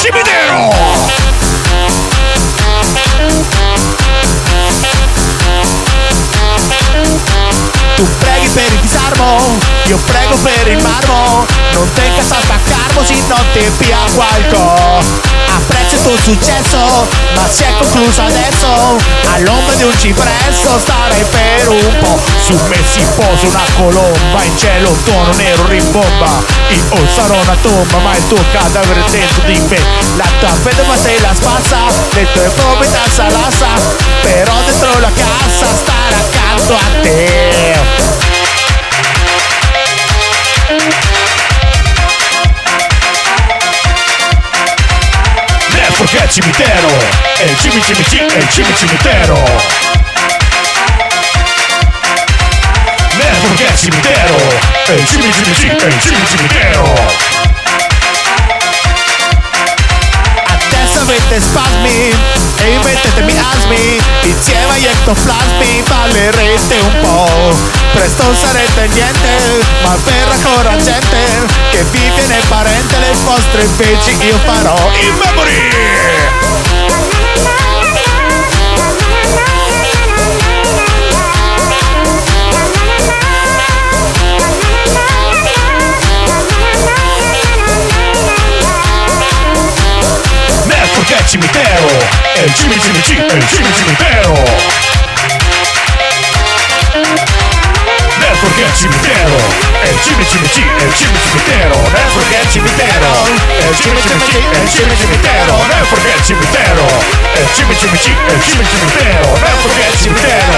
Cimitero! Tu preghi per il disarmo, io prego per il marmo. Non te incassa a staccarmo, se non ti pia qualco. Apprezzo il tuo successo, ma si è concluso adesso. All'ombra di un cipresso Starei per un po' Su me si posa una colomba In cielo un tuono nero rimbomba. Io sarò una tomba Ma il tuo cadavere dentro di me. La tua vedova se la spassa Le tue probità salassa. Però dentro la cassa cimitero il cimi cimi ci, è il cimi cimitero. Perché è cimitero il cimi cimi ci, è il cimi cimitero. Avete spasmi e mettetemi asmi insieme agli ectoplasmi presto sarete niente ma verrà ancora gente che vi viene parente le vostre feci io farò in memory cimitero il cimi cimi cimi cimitero È il cimi cimi ci, è il cimi cimitero Nel perché è cimitero È il cimi cimi ci, è il cimi cimitero Nel perché è cimitero È il cimi cimi ci, è il cimi cimitero Nel perché è cimitero